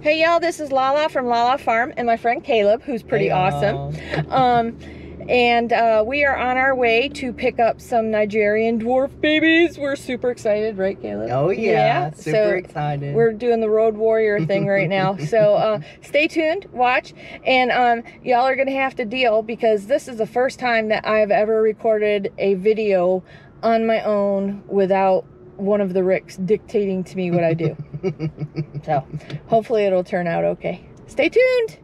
Hey y'all, this is Lala from Lala Farm and my friend Caleb, who's pretty Hey, awesome. Um, and uh, we are on our way to pick up some Nigerian dwarf babies. We're super excited, right, Caleb? Oh yeah, super so excited. We're doing the road warrior thing right now. So uh, stay tuned, watch, and um, y'all are gonna have to deal because this is the first time that I've ever recorded a video on my own without one of the Ricks dictating to me what I do. so hopefully it'll turn out okay. Stay tuned.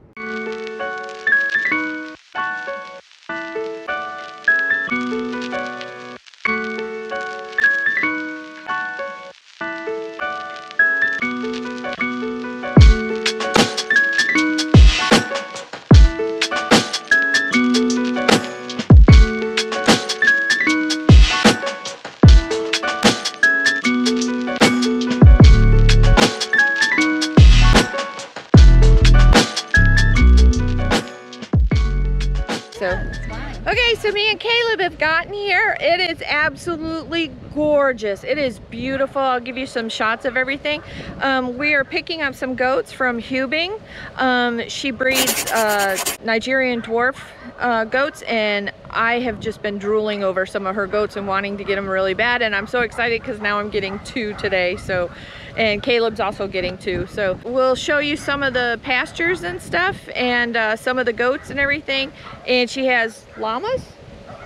Okay, so me and Caleb have gotten here. It is absolutely gorgeous. It is beautiful. I'll give you some shots of everything. Um, we are picking up some goats from Huebing. Um, she breeds uh, Nigerian dwarf uh, goats, and I have just been drooling over some of her goats and wanting to get them really bad. And I'm so excited because now I'm getting two today. So and Caleb's also getting two. So we'll show you some of the pastures and stuff and uh, some of the goats and everything. And she has llamas?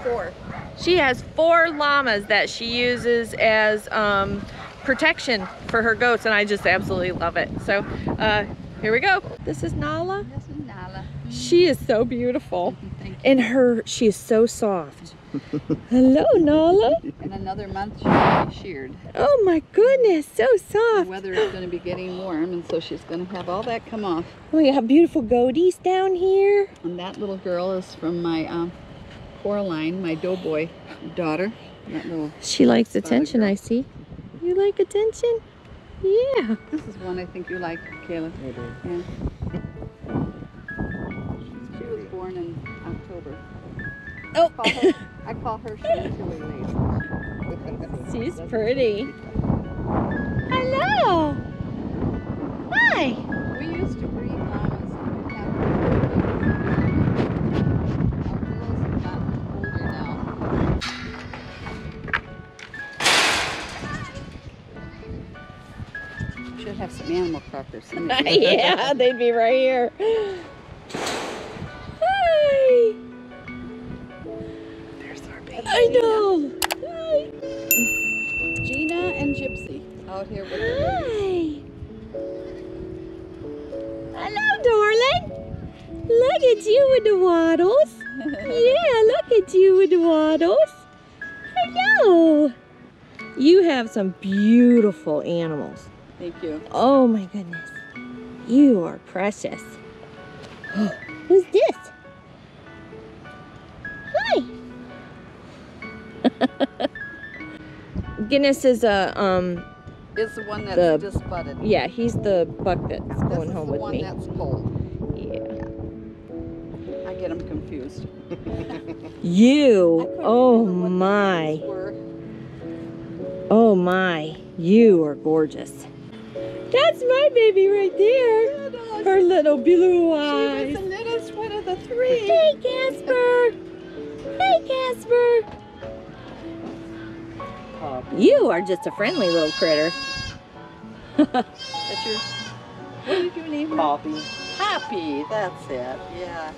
Four. She has four llamas that she uses as um, protection for her goats and I just absolutely love it. So uh, here we go. This is Nalla. This is Nalla. She is so beautiful. Thank you. And her, she is so soft. Hello, Nalla. In another month, she'll be sheared. Oh my goodness, so soft. The soft. weather is going to be getting warm, and so she's going to have all that come off. We have beautiful goatees down here. And that little girl is from my um, Coraline, my doughboy daughter. That little. She likes attention, girl. I see. You like attention? Yeah. This is one I think you like, Kayla. It is. Yeah. Oh, Call her, I call her she's pretty. Hello. Hi. We used to breed llamas. and we'd have Our girls have gotten older now. Should have some animal crackers. yeah, they'd be right here. Hello, darling. Look at you with the waddles. Yeah, look at you with the waddles. Hello. You have some beautiful animals. Thank you. Oh my goodness. You are precious. Who's this? Hi. Guinness is a um It's the one that's The- just budded. yeah, he's the buck that's This going is home the with one me. that's cold. Yeah. I get him confused. You. Oh remember what the my. Oh my. You are gorgeous. That's my baby right there. Her little blue eyes. She was the littlest one of the three. Hey, Casper. Hey, Casper. You are just a friendly little critter. That's your. What did you name her? Poppy. Happy. That's it. Yeah.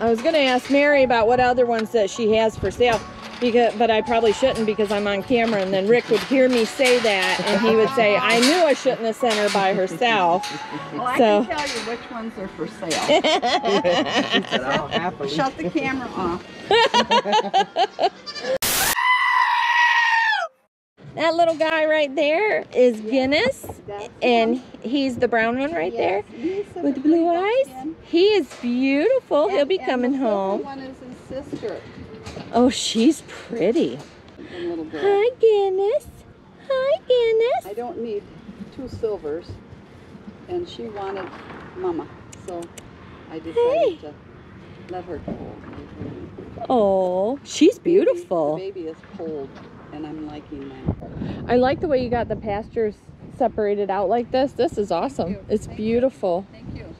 I was gonna ask Mary about what other ones that she has for sale, because but I probably shouldn't because I'm on camera, and then Rick would hear me say that, and he would say, "I knew I shouldn't have sent her by herself." Well, I So- can tell you which ones are for sale. Said. Shut the camera off. That little guy right there is Guinness, and he's the brown one right there Yes, he's with the blue eyes. He is beautiful. He'll be and coming the home. One is his sister. Oh, she's pretty. The. Hi, Guinness. Hi, Guinness. I don't need two silvers, and she wanted mama, so I decided Hey. to let her go. Oh, she's beautiful. The baby is cold, and I'm liking that. I like the way you got the pastures separated out like this. This is awesome. you. It's Thank you. beautiful. Thank you.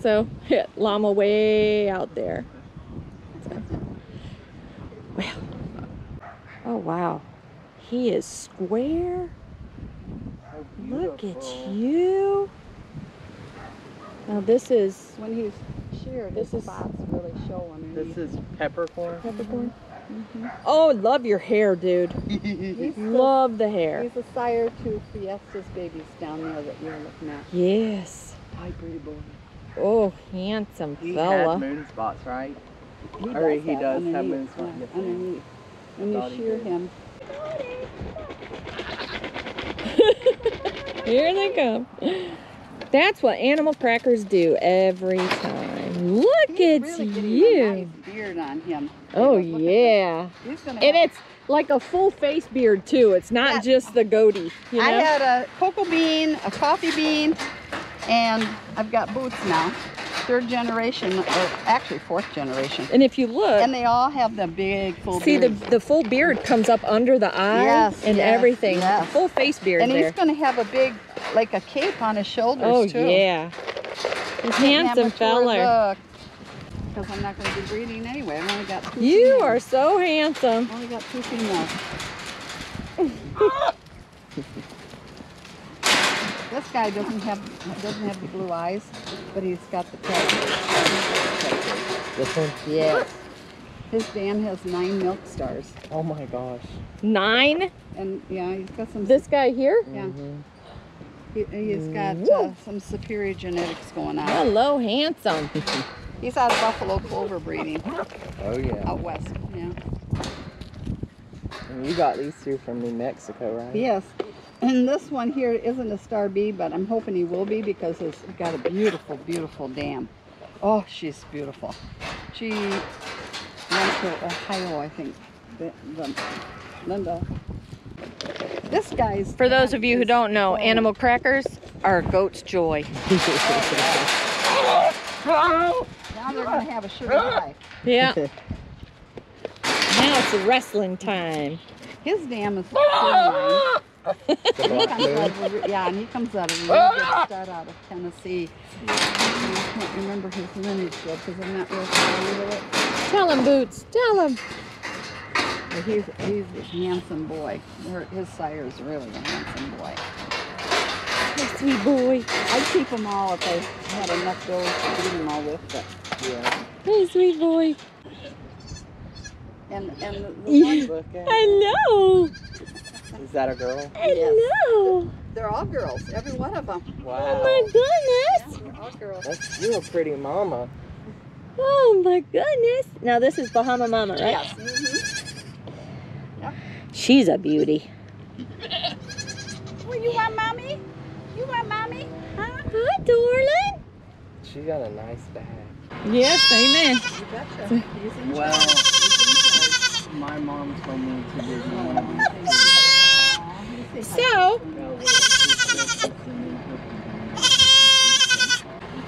So, yeah, llama way out there. So, well, oh wow, he is square. Look at you. Now this is When he's sheared, This his is- spots really show underneath. This is peppercorn. peppercorn. Mm-hmm. Oh, love your hair, dude. He's the, Love the hair. he's a sire to Fiesta's babies down there that you're looking at. Yes. Hi, pretty boy. Oh, handsome He fella. had moon spots, right? He Or he that does have underneath, moon spots, yeah, underneath. When you Thought shear him, Here they come. That's what animal crackers do every time. Look he's at really getting a you. nice beard on him. Oh Look yeah. And it's like a full face beard too. It's not Yeah. just the goatee, you know? I had a cocoa bean, a coffee bean, and I've got boots now. Third generation, or actually fourth generation. and if you look, And they all have the big full beard. see the the full beard comes up under the eye Yes, and yes, everything. yes. Full face beard And there. he's gonna have a big, like a cape on his shoulders Oh too. yeah. He's handsome fella. Because I'm not gonna be breeding anyway. I've only got two You females. are so handsome. Only got two females. this guy doesn't have doesn't have the blue eyes, but he's got the pet. This one? Yes. His dam has nine milk stars, Oh my gosh. Nine. and yeah, he's got some. This guy here. Yeah. Mhm. He, he's got uh, some superior genetics going on. Hello, handsome. He's out of Buffalo Clover breeding Oh yeah. out west. Yeah. And you got these two from New Mexico, right? Yes. And this one here isn't a star bee, but I'm hoping he will be because it's got a beautiful, beautiful dam. Oh, she's beautiful. She went to Ohio, I think. The, the, Linda. This guy's. For those of you who don't know, full. animal crackers are goat's joy. Now they're going to have a sugar high. Yeah. now it's wrestling time. His dam is full of mine. He comes out of yeah, and he comes out of a really good start out of Tennessee. I can't remember his lineage though, because I'm not real familiar with it. Tell him, Boots. Tell him. But he's he's a handsome boy. His sire is really a handsome boy. Sweet boy. I'd keep them all if I had enough doors to feed them all with. But Yeah. Hey, sweet boy. and and the, the ones, Look at Hello. Is that a girl? I know. they're all girls, every one of them. Wow. Oh my goodness. they're all girls. That's you a pretty mama. Oh my goodness. Now this is Bahama Mama, right? Yes. mhm. She's a beauty. Well, you want mommy? You want mommy? Huh? Hi, darling. She got a nice bag. Yes, amen. You betcha. He's Well, charge. He's in charge. my mom told me to give you one of these. Aw, you say hi. So,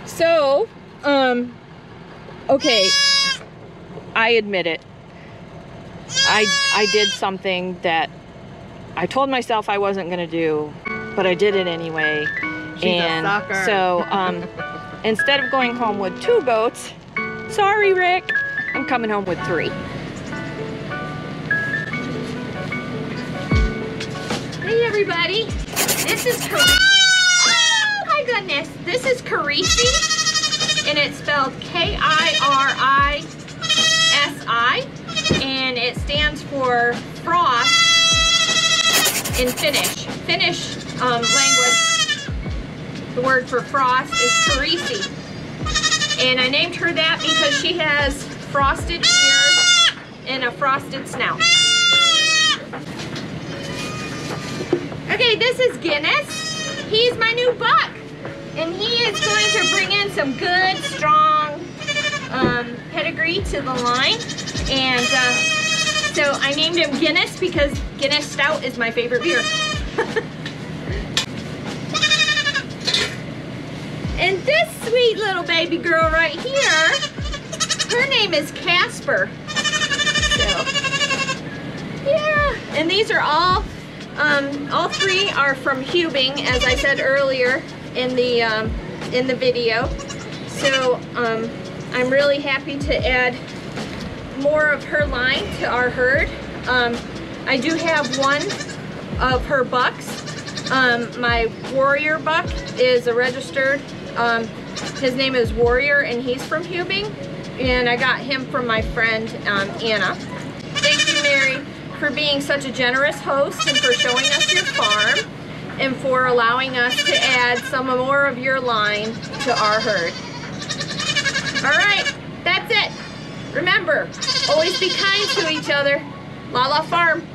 so, um, okay, I admit it. I I did something that I told myself I wasn't gonna do, but I did it anyway. She's and so, um, instead of going home with two goats, sorry, Rick, I'm coming home with three. Hey, everybody. This is Kirisi. Oh, my goodness. This is Kirisi, and it's spelled K-I-R-I-S-I, and it stands for frost in Finnish. Finnish um, language, the word for frost is Kirisi. And I named her that because she has frosted ears and a frosted snout. Okay, this is Guinness. He's my new buck. And he is going to bring in some good, strong um, pedigree to the line. And uh, so I named him Guinness because Guinness Stout is my favorite beer. and this sweet little baby girl right here, her name is Casper. So, yeah. And these are all Um, all three are from Huebing, as I said earlier in the um, in the video. So um, I'm really happy to add more of her line to our herd. Um, I do have one of her bucks. Um, my warrior buck is a registered. Um, his name is Warrior and he's from Huebing. And I got him from my friend um, Anna. Thank you, Mary, for being such a generous host and for showing us your farm and for allowing us to add some more of your line to our herd. All right, that's it. Remember, always be kind to each other. La La Farm.